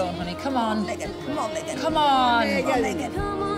go, honey. Come on. Come on, Megan. Come on. Megan. Come on. Megan.